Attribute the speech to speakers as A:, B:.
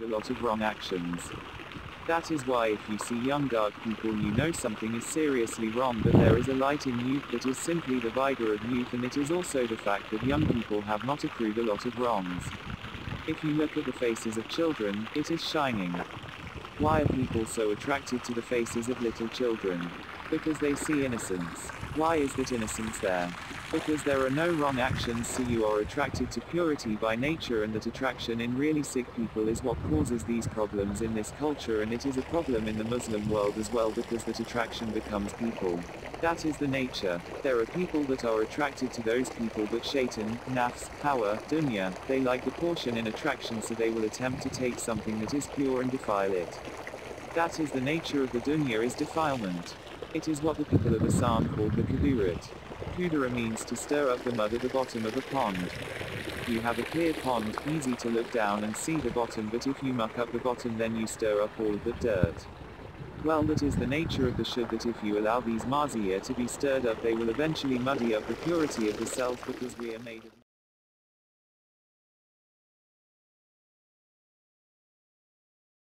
A: a lot of wrong actions. That is why if you see young dark people you know something is seriously wrong but there is a light in youth that is simply the vigor of youth and it is also the fact that young people have not accrued a lot of wrongs. If you look at the faces of children, it is shining. Why are people so attracted to the faces of little children? Because they see innocence. Why is that innocence there? Because there are no wrong actions so you are attracted to purity by nature and that attraction in really sick people is what causes these problems in this culture and it is a problem in the Muslim world as well because that attraction becomes people. That is the nature. There are people that are attracted to those people but shaitan, nafs, power, dunya, they like the portion in attraction so they will attempt to take something that is pure and defile it. That is the nature of the dunya is defilement. It is what the people of Assam call the kudurat. Kudara means to stir up the mud at the bottom of a pond. You have a clear pond, easy to look down and see the bottom but if you muck up the bottom then you stir up all of the dirt. Well that is the nature of the shud that if you allow these mazia to be stirred up they will eventually muddy up the purity of the self because we are made of